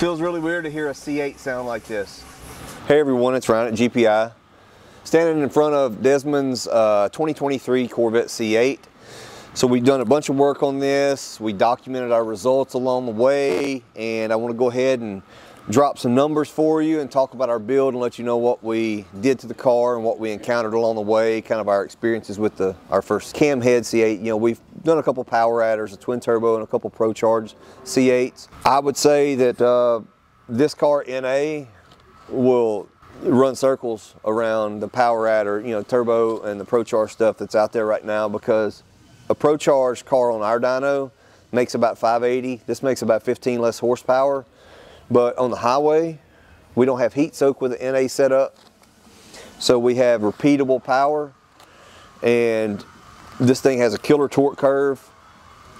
Feels really weird to hear a C8 sound like this. Hey everyone, it's Ryan at GPI. Standing in front of Desmond's uh, 2023 Corvette C8. So we've done a bunch of work on this. We documented our results along the way and I want to go ahead and drop some numbers for you and talk about our build and let you know what we did to the car and what we encountered along the way, kind of our experiences with the our first cam head C8. You know, we've done a couple power adders, a twin turbo and a couple Pro Charge C8s. I would say that uh, this car NA will run circles around the power adder, you know, turbo and the Pro Charge stuff that's out there right now because a Pro Charge car on our dyno makes about 580. This makes about 15 less horsepower. But on the highway, we don't have heat soak with the NA setup. So we have repeatable power and this thing has a killer torque curve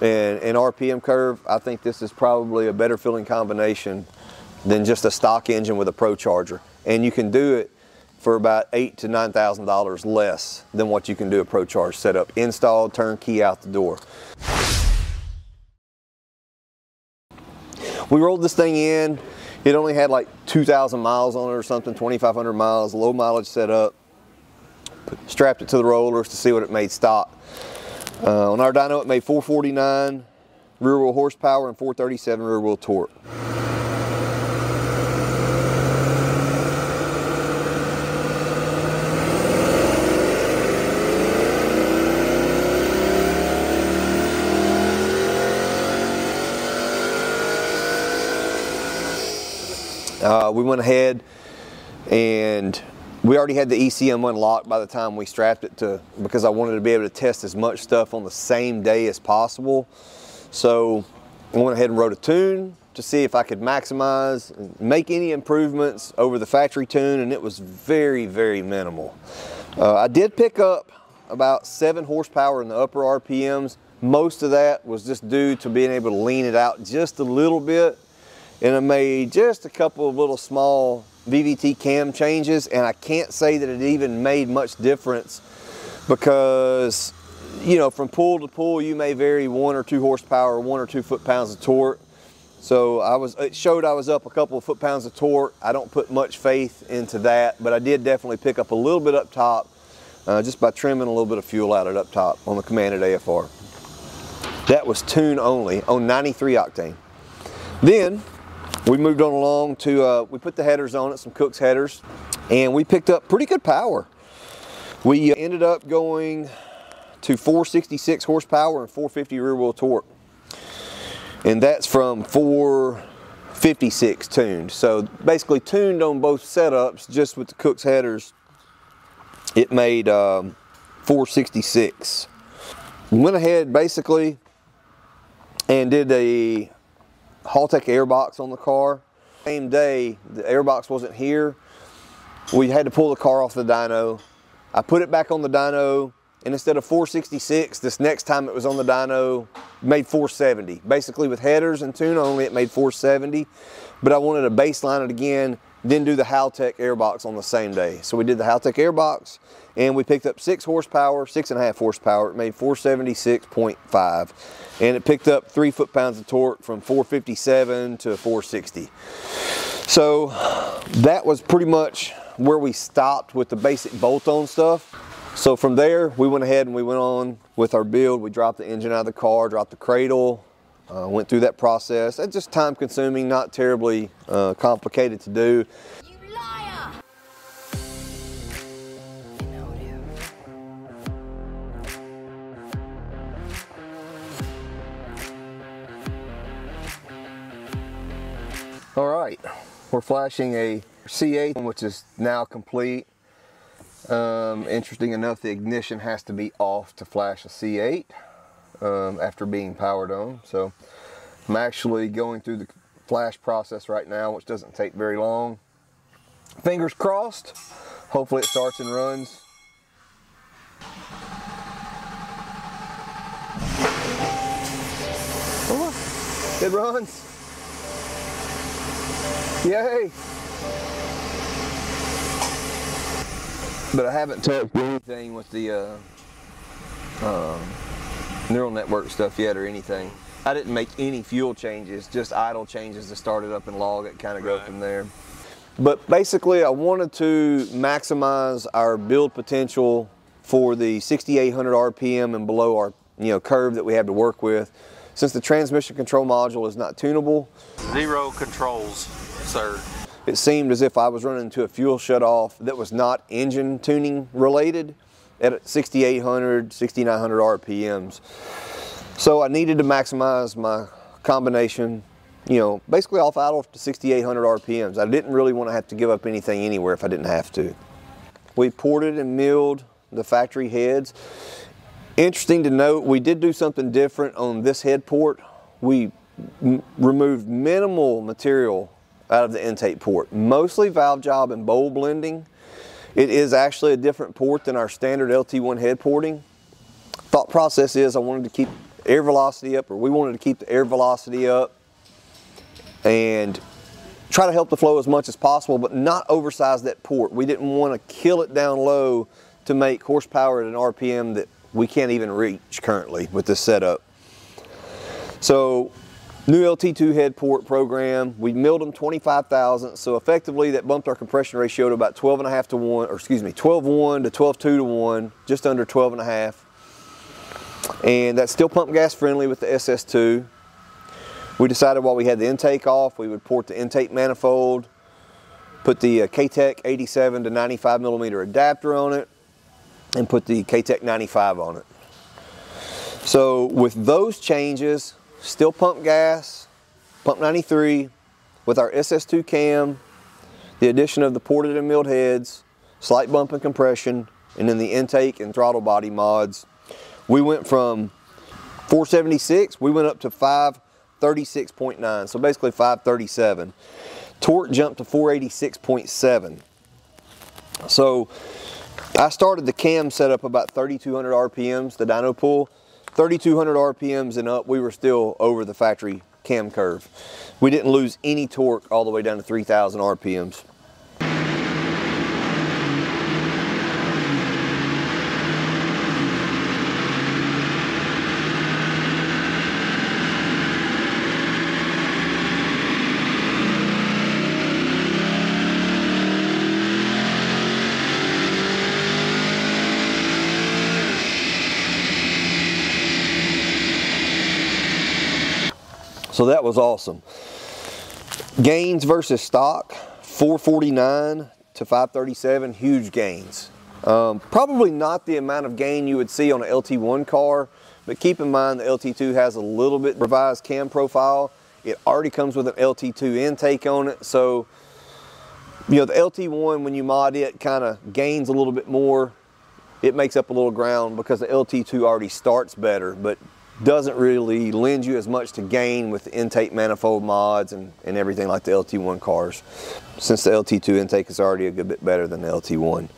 and an RPM curve. I think this is probably a better feeling combination than just a stock engine with a Pro Charger. And you can do it for about eight to nine thousand dollars less than what you can do a Pro Charge setup. Installed, turnkey out the door. We rolled this thing in. It only had like 2,000 miles on it or something, 2,500 miles, low mileage setup. Strapped it to the rollers to see what it made stock. Uh, on our dyno, it made 449 rear wheel horsepower and 437 rear wheel torque. Uh, we went ahead and we already had the ECM unlocked by the time we strapped it to because I wanted to be able to test as much stuff on the same day as possible. So I went ahead and wrote a tune to see if I could maximize and make any improvements over the factory tune and it was very, very minimal. Uh, I did pick up about seven horsepower in the upper RPMs. Most of that was just due to being able to lean it out just a little bit and I made just a couple of little small VVT cam changes and I can't say that it even made much difference because you know from pull to pull you may vary one or two horsepower one or two foot-pounds of torque. So I was it showed I was up a couple of foot-pounds of torque. I don't put much faith into that but I did definitely pick up a little bit up top uh, just by trimming a little bit of fuel out at up top on the commanded AFR that was tune only on 93 octane. Then we moved on along to, uh, we put the headers on it, some Kooks headers, and we picked up pretty good power. We uh, ended up going to 466 horsepower and 450 rear wheel torque. And that's from 456 tuned. So basically tuned on both setups, just with the Kooks headers, it made um, 466. Went ahead basically and did a Haltech airbox on the car. Same day, the airbox wasn't here. We had to pull the car off the dyno. I put it back on the dyno, and instead of 466, this next time it was on the dyno, made 470. Basically with headers and tune only, it made 470. But I wanted to baseline it again, then do the Haltech airbox on the same day. So we did the Haltech airbox, and we picked up six horsepower, six and a half horsepower. It made 476.5 and it picked up three foot-pounds of torque from 457 to 460. So that was pretty much where we stopped with the basic bolt-on stuff. So from there, we went ahead and we went on with our build. We dropped the engine out of the car, dropped the cradle, uh, went through that process. It's just time consuming, not terribly uh, complicated to do. All right, we're flashing a C8, which is now complete. Um, interesting enough, the ignition has to be off to flash a C8 um, after being powered on. So I'm actually going through the flash process right now, which doesn't take very long. Fingers crossed. Hopefully it starts and runs. Oh, it runs. Yay! But I haven't touched anything with the uh, uh, neural network stuff yet or anything. I didn't make any fuel changes, just idle changes to start it up and log it, kind of right. go from there. But basically, I wanted to maximize our build potential for the 6,800 RPM and below our you know curve that we have to work with. Since the transmission control module is not tunable. Zero controls, sir. It seemed as if I was running into a fuel shutoff that was not engine tuning related at 6,800, 6,900 RPMs. So I needed to maximize my combination, you know, basically off idle to 6,800 RPMs. I didn't really want to have to give up anything anywhere if I didn't have to. We ported and milled the factory heads. Interesting to note, we did do something different on this head port. We removed minimal material out of the intake port, mostly valve job and bowl blending. It is actually a different port than our standard LT1 head porting. Thought process is I wanted to keep air velocity up, or we wanted to keep the air velocity up and try to help the flow as much as possible, but not oversize that port. We didn't want to kill it down low to make horsepower at an RPM that we can't even reach currently with this setup. So new LT2 head port program, we milled them 25,000. So effectively that bumped our compression ratio to about 12 and a half to one, or excuse me, 12-1 to 12-2 to one, just under 12 and a half. And that's still pump gas friendly with the SS2. We decided while we had the intake off, we would port the intake manifold, put the uh, K-Tech 87 to 95 millimeter adapter on it, and put the K-Tech 95 on it. So with those changes, still pump gas, pump 93, with our SS2 cam, the addition of the ported and milled heads, slight bump and compression, and then the intake and throttle body mods, we went from 476, we went up to 536.9, so basically 537. Torque jumped to 486.7. So I started the cam setup about 3,200 RPMs, the dyno pull. 3,200 RPMs and up, we were still over the factory cam curve. We didn't lose any torque all the way down to 3,000 RPMs. So that was awesome. Gains versus stock, 449 to 537, huge gains. Um, probably not the amount of gain you would see on an LT1 car, but keep in mind the LT2 has a little bit revised cam profile. It already comes with an LT2 intake on it, so you know the LT1 when you mod it kind of gains a little bit more. It makes up a little ground because the LT2 already starts better, but doesn't really lend you as much to gain with intake manifold mods and, and everything like the LT1 cars since the LT2 intake is already a good bit better than the LT1.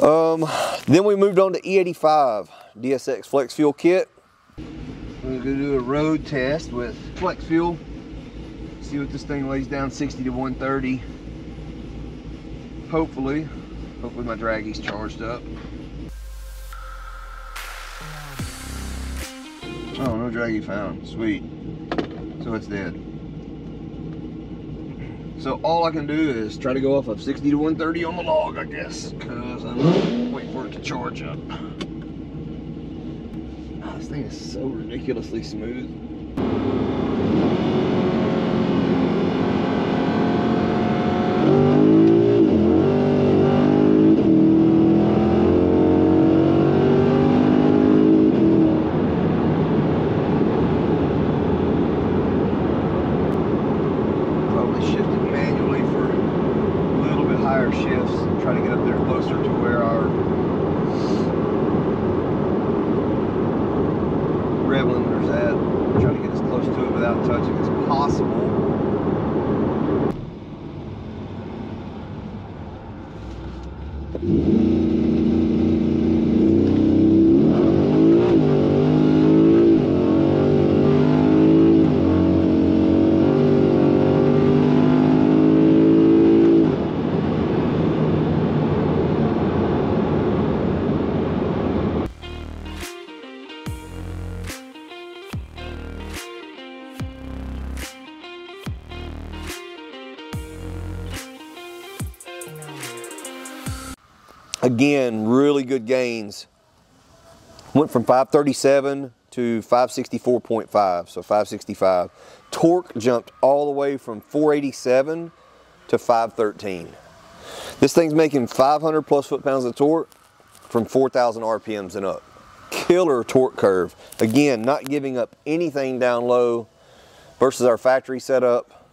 Um, then we moved on to E85 DSX Flex Fuel Kit. We're gonna do a road test with Flex Fuel. See what this thing lays down 60 to 130. Hopefully, hopefully my Dragy's charged up. Oh, no Dragy found. Sweet. So it's dead. So all I can do is try to go off of 60 to 130 on the log, I guess, because I'm waiting for it to charge up. Oh, this thing is so ridiculously smooth. Again, really good gains. Went from 537 to 564.5, so 565. Torque jumped all the way from 487 to 513. This thing's making 500 plus foot-pounds of torque from 4,000 RPMs and up. Killer torque curve. Again, not giving up anything down low versus our factory setup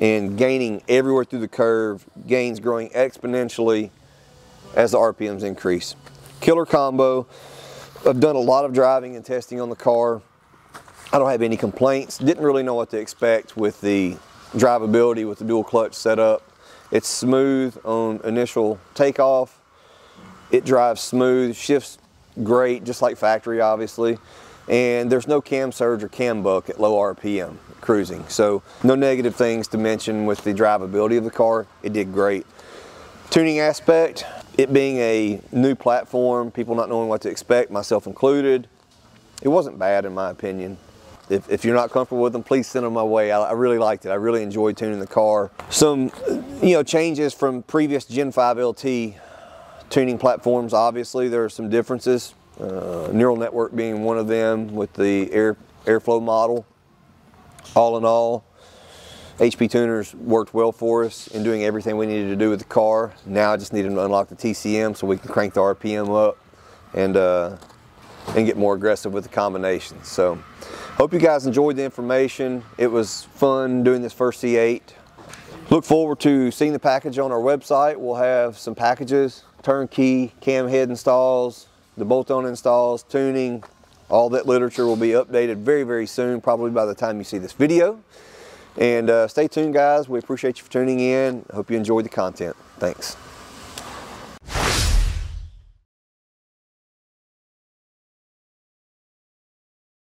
and gaining everywhere through the curve, gains growing exponentially as the RPMs increase. Killer combo. I've done a lot of driving and testing on the car. I don't have any complaints. Didn't really know what to expect with the drivability with the dual clutch setup. It's smooth on initial takeoff. It drives smooth, shifts great, just like factory obviously. And there's no cam surge or cam buck at low RPM cruising. So no negative things to mention with the drivability of the car. It did great. Tuning aspect, it being a new platform, people not knowing what to expect, myself included, it wasn't bad in my opinion. If, if, you're not comfortable with them, please send them my way. I, I, really liked it. I really enjoyed tuning the car. Some, you know, changes from previous Gen 5 LT tuning platforms. Obviously, there are some differences. Uh, neural network being one of them with the air airflow model. All in all, HP Tuners worked well for us in doing everything we needed to do with the car. Now I just need to unlock the TCM so we can crank the RPM up and uh, and get more aggressive with the combination. So hope you guys enjoyed the information. It was fun doing this first C8. Look forward to seeing the package on our website. We'll have some packages, turnkey, cam head installs, the bolt-on installs, tuning, all that literature will be updated very, very soon, probably by the time you see this video. And uh, stay tuned, guys. We appreciate you for tuning in. Hope you enjoyed the content. Thanks.